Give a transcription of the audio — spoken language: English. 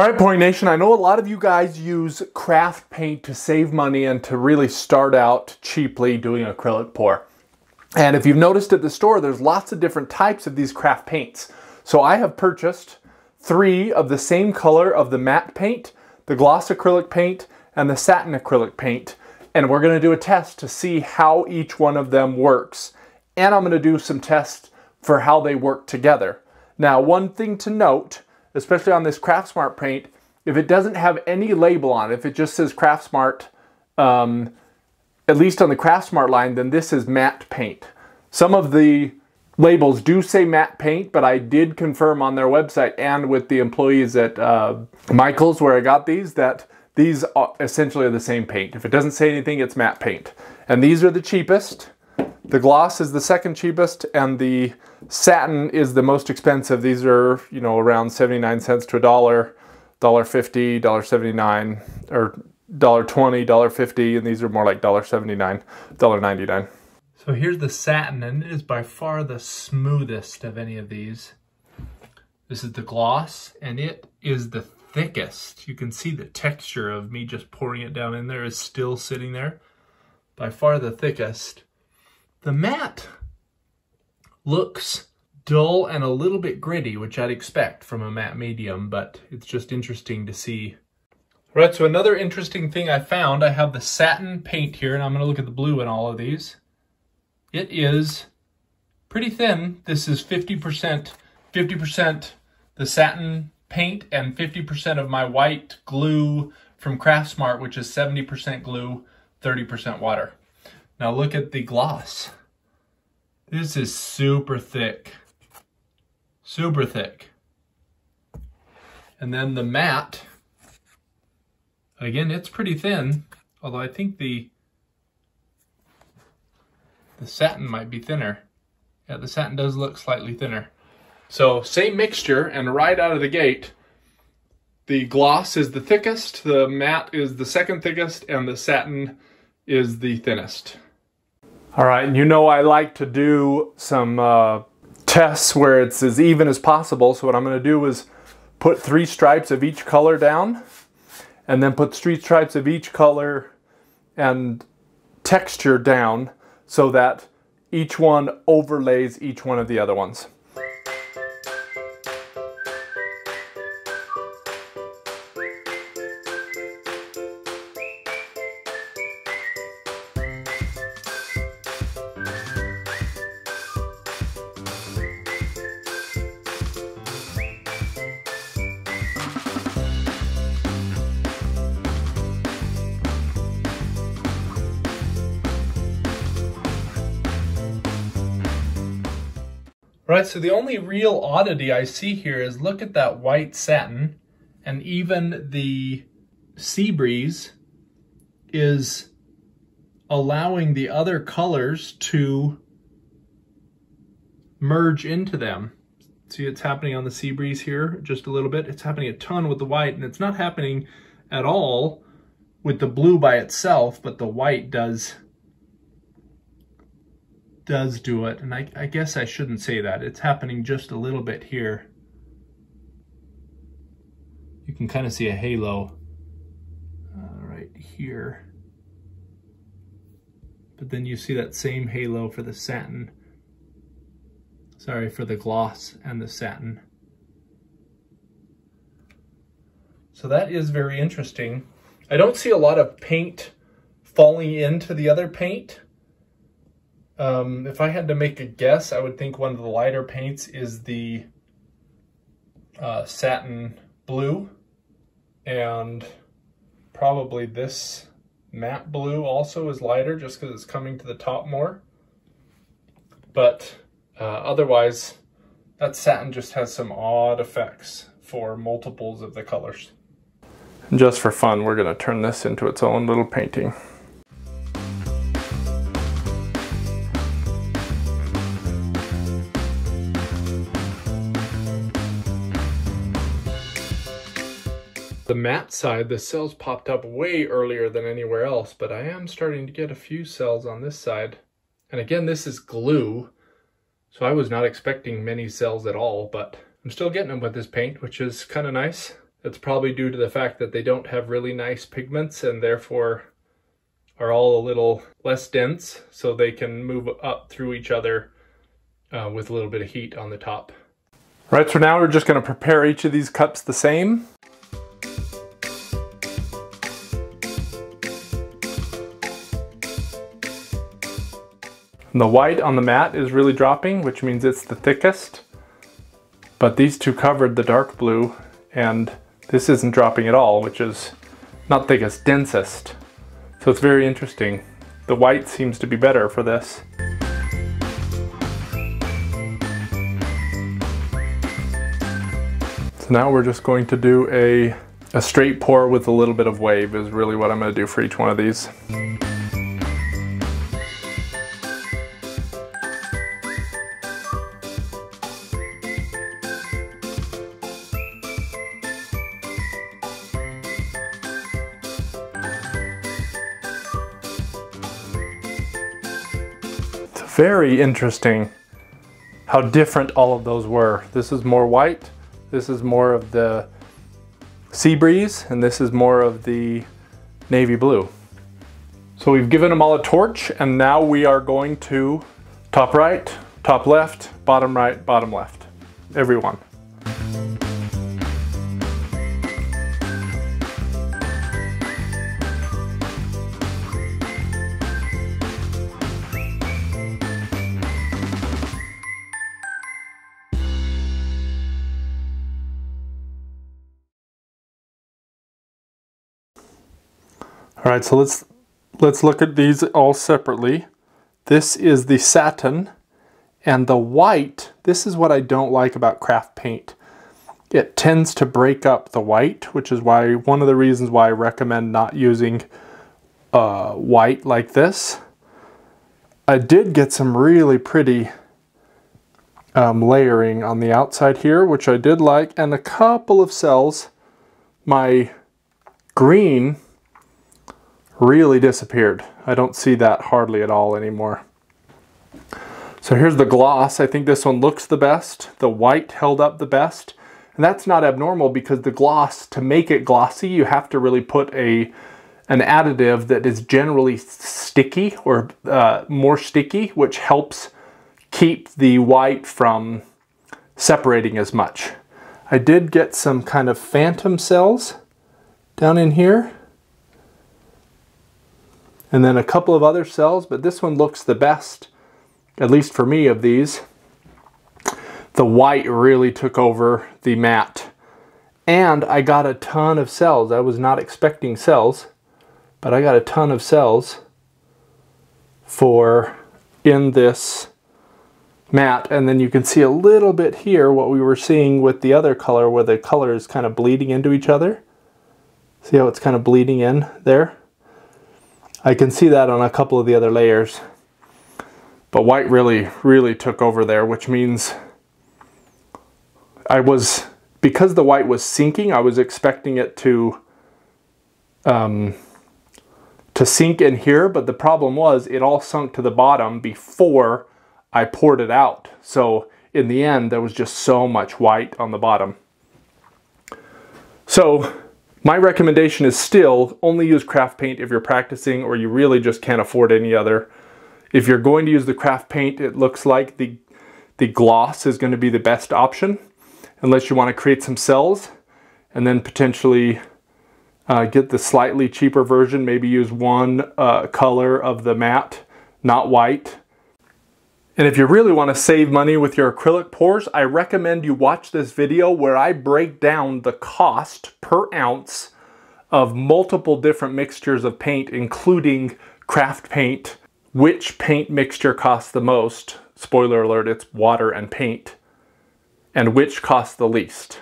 All right, Pouring Nation, I know a lot of you guys use craft paint to save money and to really start out cheaply doing acrylic pour. And if you've noticed at the store, there's lots of different types of these craft paints. So I have purchased three of the same color of the matte paint, the gloss acrylic paint, and the satin acrylic paint. And we're gonna do a test to see how each one of them works. And I'm gonna do some tests for how they work together. Now, one thing to note, especially on this Craftsmart paint, if it doesn't have any label on it, if it just says Craftsmart, um, at least on the Craftsmart line, then this is matte paint. Some of the labels do say matte paint, but I did confirm on their website and with the employees at uh, Michael's where I got these that these are essentially are the same paint. If it doesn't say anything, it's matte paint. And these are the cheapest. The gloss is the second cheapest and the satin is the most expensive. These are, you know, around 79 cents to a dollar, dollar 50, dollar 79 or dollar 20, dollar 50 and these are more like dollar 79, dollar 99. So here's the satin and it is by far the smoothest of any of these. This is the gloss and it is the thickest. You can see the texture of me just pouring it down in there is still sitting there. By far the thickest. The matte looks dull and a little bit gritty, which I'd expect from a matte medium, but it's just interesting to see. Right, so another interesting thing I found, I have the satin paint here, and I'm going to look at the blue in all of these. It is pretty thin. This is 50%, 50% the satin paint and 50% of my white glue from Craftsmart, which is 70% glue, 30% water. Now look at the gloss. This is super thick. Super thick. And then the matte, again, it's pretty thin, although I think the the satin might be thinner. Yeah, the satin does look slightly thinner. So same mixture, and right out of the gate, the gloss is the thickest, the matte is the second thickest, and the satin is the thinnest. All right, and you know I like to do some uh, tests where it's as even as possible. So what I'm gonna do is put three stripes of each color down and then put three stripes of each color and texture down so that each one overlays each one of the other ones. Right, so the only real oddity I see here is look at that white satin and even the sea breeze is allowing the other colors to merge into them. See it's happening on the sea breeze here just a little bit. It's happening a ton with the white and it's not happening at all with the blue by itself, but the white does does do it, and I, I guess I shouldn't say that. It's happening just a little bit here. You can kind of see a halo uh, right here. But then you see that same halo for the satin. Sorry, for the gloss and the satin. So that is very interesting. I don't see a lot of paint falling into the other paint. Um, if I had to make a guess, I would think one of the lighter paints is the uh, satin blue and probably this matte blue also is lighter just because it's coming to the top more. But uh, otherwise, that satin just has some odd effects for multiples of the colors. just for fun, we're going to turn this into its own little painting. The matte side, the cells popped up way earlier than anywhere else, but I am starting to get a few cells on this side. And again, this is glue, so I was not expecting many cells at all, but I'm still getting them with this paint, which is kind of nice. It's probably due to the fact that they don't have really nice pigments and therefore are all a little less dense so they can move up through each other uh, with a little bit of heat on the top. Right, so now we're just gonna prepare each of these cups the same. The white on the matte is really dropping, which means it's the thickest. But these two covered the dark blue and this isn't dropping at all, which is not thickest, densest. So it's very interesting. The white seems to be better for this. So now we're just going to do a, a straight pour with a little bit of wave is really what I'm gonna do for each one of these. Very interesting how different all of those were. This is more white, this is more of the sea breeze, and this is more of the navy blue. So we've given them all a torch, and now we are going to top right, top left, bottom right, bottom left. Everyone. All right, so let's let's look at these all separately. This is the satin and the white. This is what I don't like about craft paint. It tends to break up the white, which is why one of the reasons why I recommend not using uh, white like this. I did get some really pretty um, layering on the outside here, which I did like, and a couple of cells. My green really disappeared. I don't see that hardly at all anymore. So here's the gloss. I think this one looks the best. The white held up the best. And that's not abnormal because the gloss, to make it glossy, you have to really put a an additive that is generally sticky or uh, more sticky, which helps keep the white from separating as much. I did get some kind of phantom cells down in here and then a couple of other cells, but this one looks the best, at least for me of these. The white really took over the matte. And I got a ton of cells. I was not expecting cells, but I got a ton of cells for in this matte. And then you can see a little bit here what we were seeing with the other color where the color is kind of bleeding into each other. See how it's kind of bleeding in there? I can see that on a couple of the other layers. But white really, really took over there, which means I was, because the white was sinking, I was expecting it to, um, to sink in here, but the problem was it all sunk to the bottom before I poured it out. So in the end, there was just so much white on the bottom. So my recommendation is still only use craft paint if you're practicing or you really just can't afford any other. If you're going to use the craft paint, it looks like the, the gloss is going to be the best option unless you want to create some cells and then potentially uh, get the slightly cheaper version. Maybe use one uh, color of the matte, not white, and if you really want to save money with your acrylic pours, I recommend you watch this video where I break down the cost per ounce of multiple different mixtures of paint, including craft paint, which paint mixture costs the most. Spoiler alert, it's water and paint. And which costs the least.